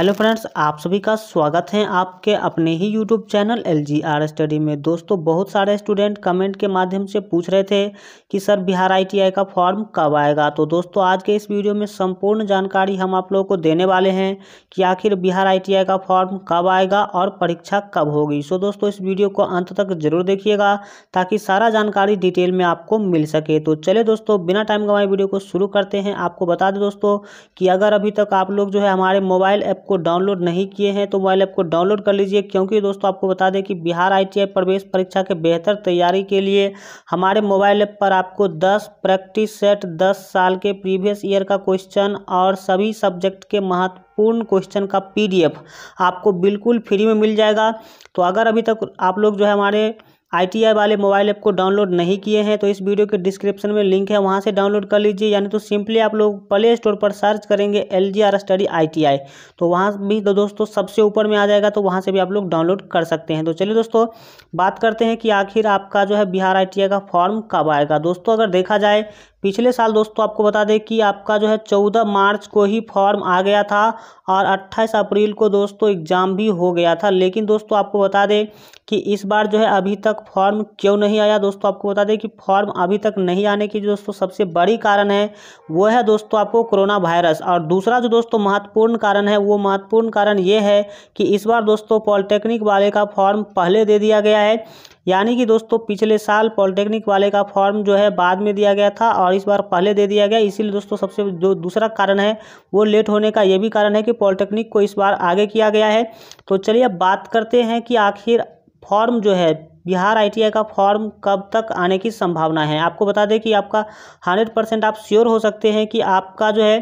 Hello friends, आप सभी का स्वागत है आपके अपने ही YouTube channel L G R study में। दोस्तों, बहुत सारे स्टूडेंट कमेंट के माध्यम से पूछ रहे थे कि, सर, बिहार आईटीआई का फॉर्म कब आएगा? तो दोस्तों, आज के इस वीडियो में संपूर्ण जानकारी हम आप लोगों को देने वाले हैं कि आखिर बिहार आईटीआई का फॉर्म कब आएगा और परीक्षा कब होगी। सो दोस्तों, इस वीडियो को अंत तक ज़रूर देखिएगा ताकि सारा जानकारी डिटेल में आपको मिल सके। तो चले दोस्तों, बिना टाइम गंवाए वीडियो को शुरू करते हैं। आपको बता दें दोस्तों कि अगर अभी तक आप लोग जो है हमारे मोबाइल ऐप को डाउनलोड नहीं किए हैं तो मोबाइल ऐप को डाउनलोड कर लीजिए। क्योंकि दोस्तों, आपको बता दें कि बिहार आई प्रवेश परीक्षा के बेहतर तैयारी के लिए हमारे मोबाइल ऐप पर आपको 10 प्रैक्टिस सेट 10 साल के प्रीवियस ईयर का क्वेश्चन और सभी सब्जेक्ट के महत्वपूर्ण क्वेश्चन का पीडीएफ आपको बिल्कुल फ्री में मिल जाएगा। तो अगर अभी तक आप लोग जो है हमारे आई वाले मोबाइल ऐप को डाउनलोड नहीं किए हैं तो इस वीडियो के डिस्क्रिप्शन में लिंक है, वहाँ से डाउनलोड कर लीजिए। यानी तो सिंपली आप लोग प्ले स्टोर पर सर्च करेंगे एल जी आर स्टडी आई तो वहाँ भी तो दोस्तों सबसे ऊपर में आ जाएगा तो वहाँ से भी आप लोग डाउनलोड कर सकते हैं। तो चलिए दोस्तों, बात करते हैं कि आखिर आपका जो है बिहार आईटीआई का फॉर्म कब आएगा। दोस्तों, अगर देखा जाए, पिछले साल दोस्तों आपको बता दें कि आपका जो है चौदह मार्च को ही फॉर्म आ गया था और अट्ठाईस अप्रैल को दोस्तों एग्ज़ाम भी हो गया था। लेकिन दोस्तों आपको बता दें कि इस बार जो है अभी तक फॉर्म क्यों नहीं आया? दोस्तों, आपको बता दें कि फॉर्म अभी तक नहीं आने की दोस्तों सबसे बड़ी कारण है, वो है दोस्तों आपको कोरोना वायरस। और दूसरा जो दोस्तों महत्वपूर्ण कारण है, वो महत्वपूर्ण कारण ये है कि इस बार दोस्तों पॉलिटेक्निक वाले का फॉर्म पहले दे दिया गया है। यानी कि दोस्तों पिछले साल पॉलिटेक्निक वाले का फॉर्म जो है बाद में दिया गया था और इस बार पहले दे दिया गया। इसीलिए दोस्तों सबसे जो दूसरा कारण है, वो लेट होने का ये भी कारण है कि पॉलिटेक्निक को इस बार आगे किया गया है। तो चलिए अब बात करते हैं कि आखिर फॉर्म जो है बिहार आईटीआई का फॉर्म कब तक आने की संभावना है? आपको बता दें कि आपका हंड्रेड परसेंट आप श्योर हो सकते हैं कि आपका जो है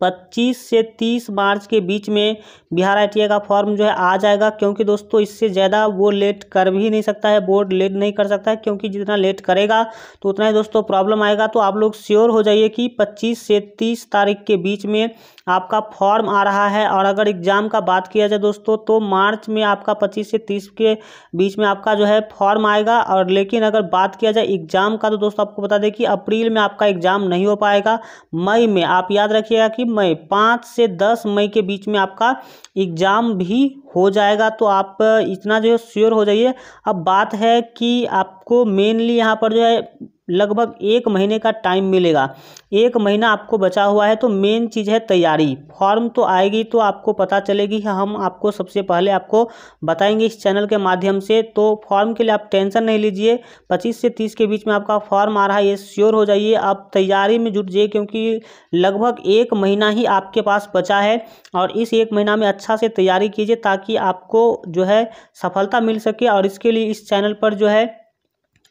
पच्चीस से तीस मार्च के बीच में बिहार आई का फॉर्म जो है आ जाएगा, क्योंकि दोस्तों इससे ज़्यादा वो लेट कर भी नहीं सकता है, बोर्ड लेट नहीं कर सकता है, क्योंकि जितना लेट करेगा तो उतना ही दोस्तों प्रॉब्लम आएगा। तो आप लोग श्योर हो जाइए कि पच्चीस से तीस तारीख के बीच में आपका फॉर्म आ रहा है। और अगर एग्ज़ाम का बात किया जाए दोस्तों तो मार्च में आपका पच्चीस से तीस के बीच में आपका जो है फॉर्म आएगा। और लेकिन अगर बात किया जाए एग्ज़ाम का तो दोस्तों आपको बता दें कि अप्रैल में आपका एग्ज़ाम नहीं हो पाएगा। मई में आप याद रखिएगा कि मई, पाँच से दस मई के बीच में आपका एग्ज़ाम भी हो जाएगा। तो आप इतना जो है श्योर हो जाइए। अब बात है कि आपको मेनली यहाँ पर जो है लगभग एक महीने का टाइम मिलेगा। एक महीना आपको बचा हुआ है तो मेन चीज़ है तैयारी। फॉर्म तो आएगी तो आपको पता चलेगी हम आपको सबसे पहले आपको बताएँगे इस चैनल के माध्यम से। तो फॉर्म के लिए आप टेंशन नहीं लीजिए। पच्चीस से तीस के बीच में आपका फॉर्म आ रहा है, ये श्योर हो जाइए। आप तैयारी में जुट जाइए क्योंकि लगभग एक महीना ही आपके पास बचा है और इस एक महीना में अच्छा से तैयारी कीजिए ताकि आपको जो है सफलता मिल सके और इसके लिए इस चैनल पर जो है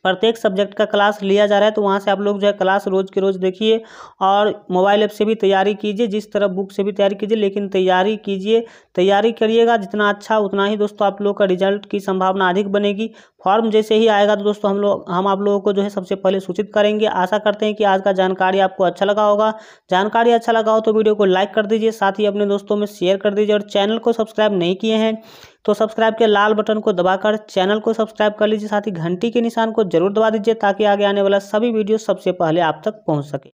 प्रत्येक सब्जेक्ट का क्लास लिया जा रहा है तो वहाँ से आप लोग जो है क्लास रोज़ के रोज़ देखिए और मोबाइल ऐप से भी तैयारी कीजिए, जिस तरह बुक से भी तैयारी कीजिए, लेकिन तैयारी कीजिए, तैयारी करिएगा, जितना अच्छा उतना ही दोस्तों आप लोग का रिज़ल्ट की संभावना अधिक बनेगी। फॉर्म जैसे ही आएगा तो दोस्तों हम लोग, हम आप लोगों को जो है सबसे पहले सूचित करेंगे। आशा करते हैं कि आज का जानकारी आपको अच्छा लगा होगा। जानकारी अच्छा लगा हो तो वीडियो को लाइक कर दीजिए, साथ ही अपने दोस्तों में शेयर कर दीजिए और चैनल को सब्सक्राइब नहीं किए हैं। तो सब्सक्राइब के लाल बटन को दबाकर चैनल को सब्सक्राइब कर लीजिए। साथ ही घंटी के निशान को ज़रूर दबा दीजिए ताकि आगे आने वाला सभी वीडियो सबसे पहले आप तक पहुँच सके।